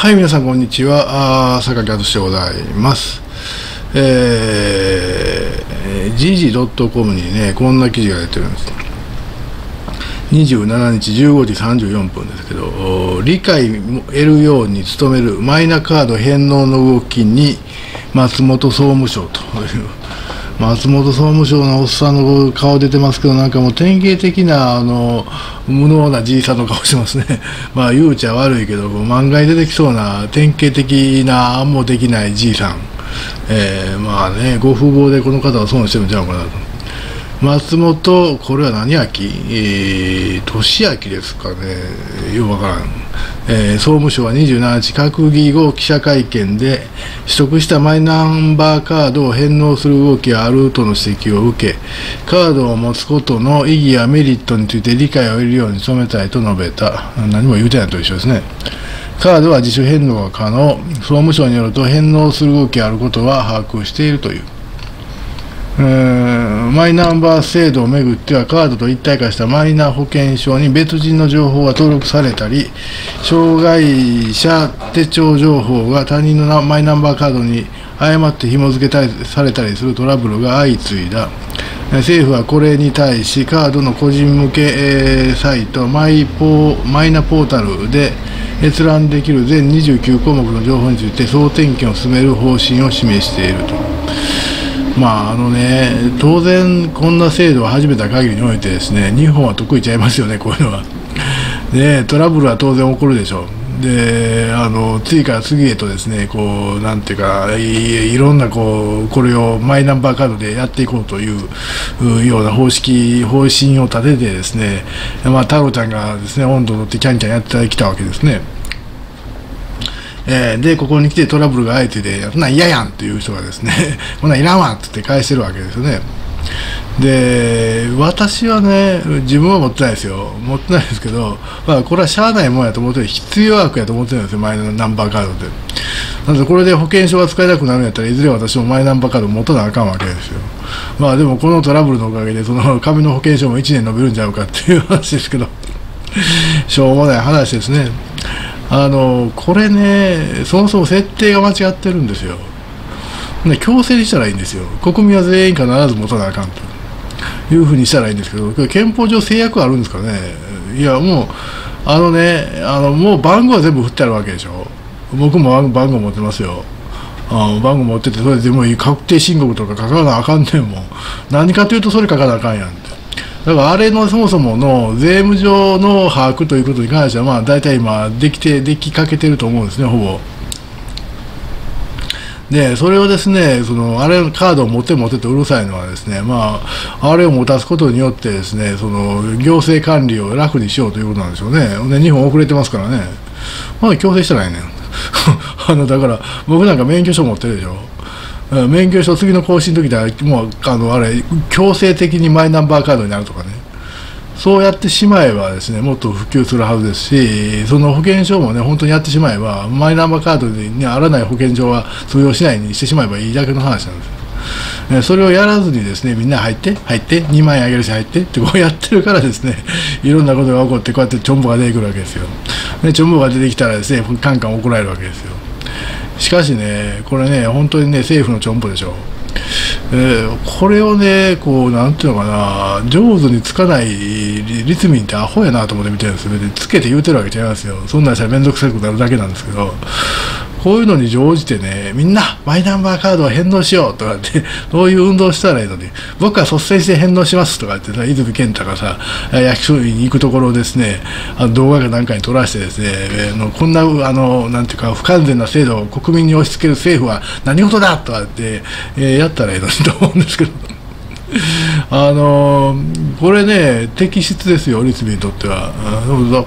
はい、皆さん、こんにちは。あ坂木敦でございます。えー、gg.com にね、こんな記事が出てるんです。27日15時34分ですけど、理解も得るように努めるマイナカード返納の動きに松本総務省という松本総務省のおっさんの顔出てますけど、なんかもう典型的なあの無能なじいさんの顔してますね、まあ言うちゃ悪いけど、漫画に出てきそうな典型的な案もできないじいさん、えー、まあね、ご富豪でこの方は損してるんちゃうかなと。松本、これは何明、えー、年明ですかね、よくわからん。えー、総務省は27日、閣議後記者会見で、取得したマイナンバーカードを返納する動きがあるとの指摘を受け、カードを持つことの意義やメリットについて理解を得るように努めたいと述べた。何も言うてないと一緒ですね。カードは自主返納が可能。総務省によると返納する動きがあることは把握しているという。マイナンバー制度をめぐってはカードと一体化したマイナ保険証に別人の情報が登録されたり障害者手帳情報が他人のマイナンバーカードに誤って紐付けたりされたりするトラブルが相次いだ政府はこれに対しカードの個人向けサイトマイポマイナポータルで閲覧できる全29項目の情報について総点検を進める方針を示していると。まああのね、当然、こんな制度を始めた限りにおいてですね日本は得意ちゃいますよね、こういうのは。でトラブルは当然起こるでしょう。であの次から次へとですねこうなんていうかいろんなこうこれをマイナンバーカードでやっていこうというような方式方針を立ててですねまあ太郎ちゃんがですね温度を取ってキャンキャンやってきたわけですね。えー、で、ここに来てトラブルが相手で、そんなん嫌やんっていう人がですね、こんないらんわって言って返してるわけですよね。で、私はね、自分は持ってないですよ。持ってないですけど、まあ、これはしゃあないもんやと思ってる、必要悪やと思ってるんですよ、マイナンバーカードで。なので、これで保険証が使えなくなるんやったらいずれ私もマイナンバーカード持たなあかんわけですよ。まあ、でもこのトラブルのおかげで、その紙の保険証も1年延びるんちゃうかっていう話ですけど、しょうもない話ですね。あのこれねそもそも設定が間違ってるんですよ。ね、強制にしたらいいんですよ。国民は全員必ず持たなあかんというふうにしたらいいんですけど憲法上制約あるんですかね。いやもうあのねあのもう番号は全部振ってあるわけでしょ。僕も番号持ってますよ。あ番号持っててそれでもいい確定申告とか書かなあかんねんもん。何かというとそれ書かなあかんやんだからあれのそもそもの税務上の把握ということに関しては、まあ、大体今できて、できかけてると思うんですね、ほぼ。で、それをですね、その、あれのカードを持って持ってとうるさいのはですね、まあ、あれを持たすことによってですね、その、行政管理を楽にしようということなんでしょうね。で、日本遅れてますからね。まだ強制したらいね。あの、だから、僕なんか免許証持ってるでしょ。免許証次の更新の時ではもうあのあれ強制的にマイナンバーカードになるとかね。そうやってしまえばですねもっと普及するはずですしその保険証もね本当にやってしまえばマイナンバーカードに、ね、あらない保険証は通用しないにしてしまえばいいだけの話なんですそれをやらずにですねみんな入って入って2万円あげるし入ってってこうやってるからですね いろんなことが起こってこうやってチョンボが出てくるわけですよ。でチョンボが出てきたらですねカンカン怒られるわけですよ。しかしね、これね、本当にね、政府のチョンポでしょ。えー、これをね、こう、なんていうのかな、上手につかない立民ってアホやなと思って見てるんですよ。つけて言うてるわけじゃないですよ。そんなんしたら面倒くさくなるだけなんですけど、こういうのに乗じてね、みんなマイナンバーカードを返納しようとかって、そういう運動したらいいのに、僕は率先して返納しますとかってさ、泉健太がさ、役所に行くところをですね、あの動画かなんかに撮らせてですね、えー、こんな、あの、なんていうか、不完全な制度を国民に押し付ける政府は何事だとかって、えー、やったらいいのに と思うんですけど。あのこれね、適質ですよ、立民にとっては。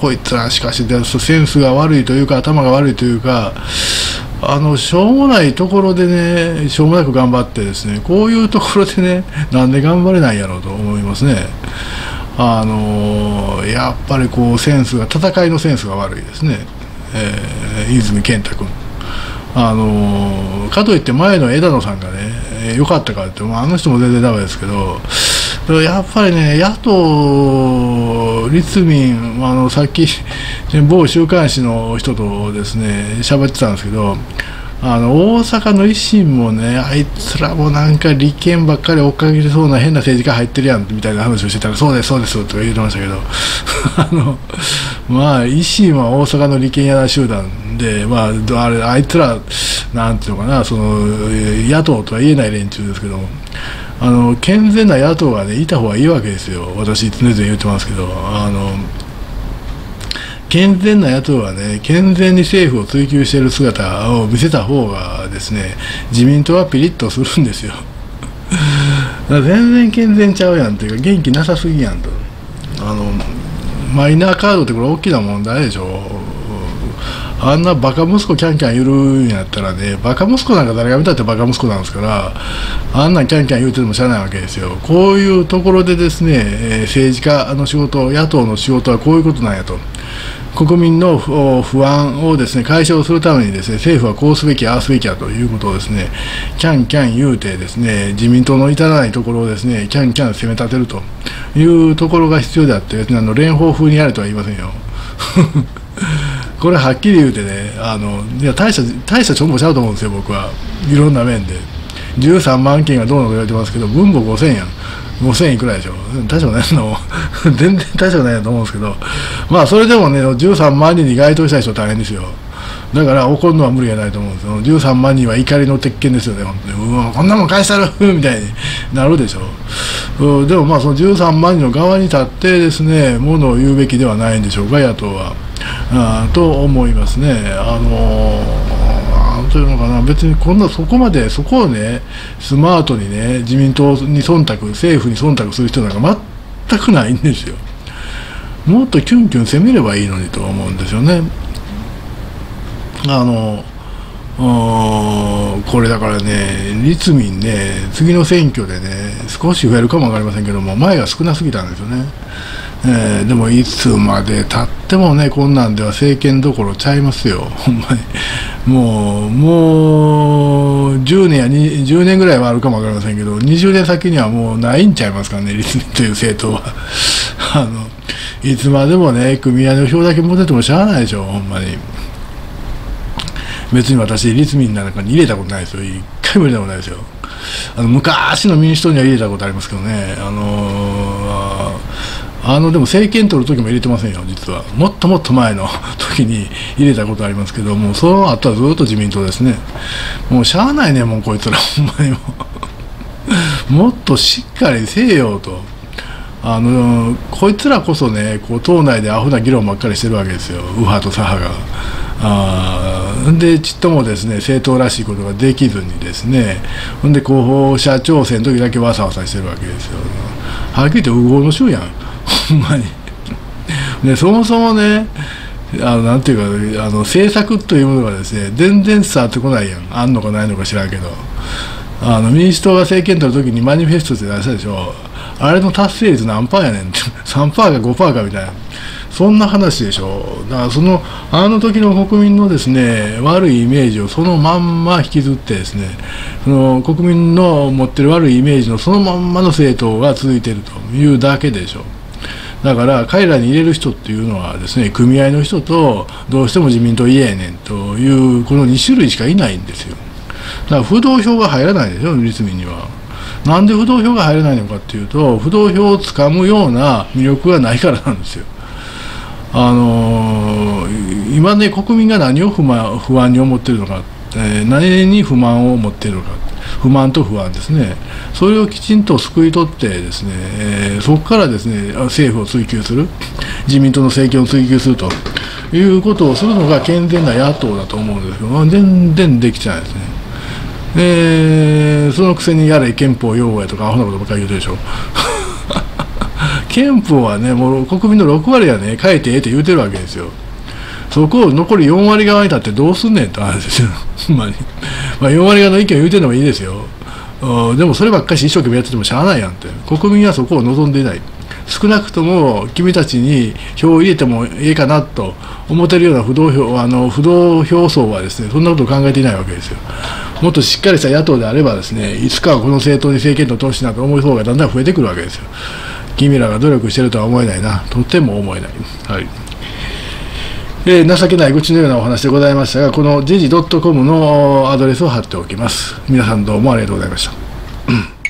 こいつはしかし、センスが悪いというか、頭が悪いというか、あのしょうもないところでね、しょうもなく頑張ってですね、こういうところでね、なんで頑張れないやろうと思いますね。あのやっぱりこうセンスが、戦いのセンスが悪いですね、えー、泉健太君。あのかといって前の枝野さんがね、良かったかって、あ、あの人も全然ダメですけど、やっぱりね、野党、立民、あのさっき、某週刊誌の人とですね喋ってたんですけど、あの大阪の維新もね、あいつらもなんか利権ばっかり追っかけてそうな変な政治家入ってるやんみたいな話をしてたら、そうです、そうですとか言ってましたけど、あのまあ、維新は大阪の利権や集団で、まあ、あれあいつら、なんていうのかな、その野党とは言えない連中ですけどもあの健全な野党が、ね、いた方がいいわけですよ、私、常々言ってますけど。あの健全な野党はね、健全に政府を追及している姿を見せた方がですね、自民党はピリッとするんですよ。全然健全ちゃうやんっていうか、元気なさすぎやんと。あのマイナーカードってこれ大きな問題でしょ。あんなバカ息子キャンキャン言うんやったらね、バカ息子なんか誰が見たってバカ息子なんですから、あんなキャンキャン言うててもしゃあないわけですよ。こういうところでですね、え政治家の仕事、野党の仕事はこういうことなんやと。国民の不安をですね解消するためにですね政府はこうすべき、ああすべきやということをですねキャンキャン言うてですね自民党の至らないところをですねキャンキャン攻め立てるというところが必要であって、あの連邦風にやれとは言いませんよ。これはっきり言うてね、あのいや大した大したちょんぼちゃうと思うんですよ、僕は。いろんな面で。13万件がどうのと言われてますけど、分母5000やん。5000円いくらいでしょ。大したことないの。全然大したことないと思うんですけど、まあ、それでもね、13万人に該当した人大変ですよ。だから怒るのは無理がないと思うんですよ。13万人は怒りの鉄拳ですよね、本当に。うわ、こんなもん返したるみたいになるでしょ。でもまあ、その13万人の側に立ってですね、ものを言うべきではないんでしょうか、野党は。あと思いますね。あのー、というのかな、別にこんなそこまで、そこをね、スマートにね、自民党に忖度、政府に忖度する人なんか全くないんですよ。もっとキュンキュン攻めればいいのにと思うんですよね。あのこれだからね、立民ね、次の選挙でね、少し増えるかも分かりませんけども、前が少なすぎたんですよね。えー、でもいつまでたってもね、こんなんでは政権どころちゃいますよ、ほんまに。もう、もう、10年や10年ぐらいはあるかも分かりませんけど、20年先にはもうないんちゃいますかね、立民という政党は。あのいつまでもね、組合の票だけ持っててもしゃあないでしょ、ほんまに。別に私、立民なんかに入れたことないですよ。一回も入れたことないですよ。あの昔の民主党には入れたことありますけどね。あのー、あのでも政権取る時も入れてませんよ、実は。もっともっと前の 時に入れたことありますけど、もその後はずっと自民党ですね。もうしゃあないね、もうこいつら、ほんまにも。もっとしっかりせえよと。あのこいつらこそねこう党内でアホな議論ばっかりしてるわけですよ右派と左派が。あでちっともですね政党らしいことができずにですねほんで候補者調整の時だけわさわさしてるわけですよ。はっきり言って右往の衆やんほんまに。でそもそもねあのなんていうかあの政策というものがですね全然伝わってこないやん。あんのかないのか知らんけど。あの民主党が政権取る時にマニフェストで出したでしょ。あれの達成率何パーやねんって。3パーか5パーかみたいな。そんな話でしょ。だからそのあの時の国民のですね悪いイメージをそのまんま引きずってですねその国民の持ってる悪いイメージのそのまんまの政党が続いてるというだけでしょ。だから彼らに入れる人っていうのはですね組合の人とどうしても自民党嫌やねんというこの2種類しかいないんですよだから不動票が入らないでしょ立民には。なんで不動票が入れないのかっていうと不動票をつかむような魅力がないからなんですよ。あのー、今ね国民が何を不満不安に思ってるのか、えー、何に不満を持ってるのか不満と不安ですね。それをきちんと救い取ってですね、えー、そこからですね政府を追及する。自民党の政権を追及するということをするのが健全な野党だと思うんですけど全然できてないですね。でそのくせにやれ憲法擁護やとかアホなことばっかり言うてるでしょ。憲法はねもう国民の6割はね変えてええって言うてるわけですよ。そこを残り4割側に立ってどうすんねんって話ですよ。ほんまに。まあ4割側の意見を言うてるのもいいですよ。でもそればっかし一生懸命やっててもしゃあないやんって。国民はそこを望んでいない。少なくとも君たちに票を入れてもいいかなと思ってるような不動票あの不動票層はですねそんなことを考えていないわけですよ。もっとしっかりした野党であればですねいつかはこの政党に政権と投資なと思う方がだんだん増えてくるわけですよ。君らが努力してるとは思えないな。とても思えない、はい。えー、情けない愚痴のようなお話でございましたがこの時事 .com のアドレスを貼っておきます。皆さんどうもありがとうございました。